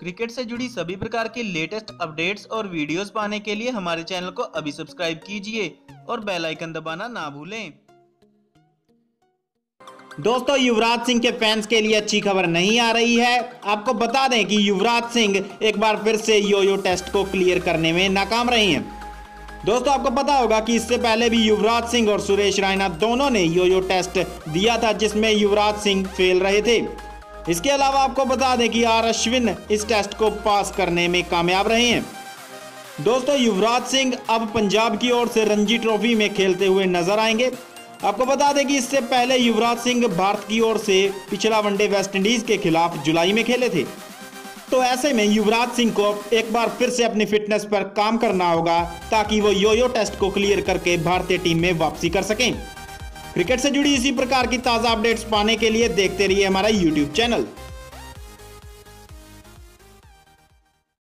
Cricket से जुड़ी सभी प्रकार की लेटेस्ट अपडेट्स और वीडियोस पाने के लिए हमारे चैनल को अभी सब्सक्राइब कीजिए और बेल आइकन दबाना ना भूलें। दोस्तों, युवराज सिंह के फैंस के लिए अच्छी खबर नहीं आ रही है। आपको बता दें कि युवराज सिंह एक बार फिर से योयो टेस्ट को क्लियर करने में नाकाम रहे हैं। दोस्तों, आपको पता होगा कि इससे पहले भी युवराज सिंह और सुरेश रायना दोनों ने योयो टेस्ट दिया था, जिसमें युवराज सिंह फेल रहे थे। इसके अलावा आपको बता दें कि आर अश्विन इस टेस्ट को पास करने में कामयाब रहे हैं। दोस्तों, युवराज सिंह अब पंजाब की ओर से रणजी ट्रॉफी में खेलते हुए नज़र आएँगे। आपको बता दें कि इससे पहले युवराज सिंह भारत की ओर से पिछला वनडे वेस्टइंडीज के खिलाफ जुलाई में खेले थे। तो ऐसे में युवराज सिंह को एक बार फिर से अपनी फिटनेस पर काम करना होगा ताकि वो योयो टेस्ट को क्लियर करके भारतीय टीम में वापसी कर सकें। क्रिकेट से जुड़ी इसी प्रकार की ताज़ा अपडेट्स पाने के लिए देखते रहिए हमारा यूट्यूब चैनल।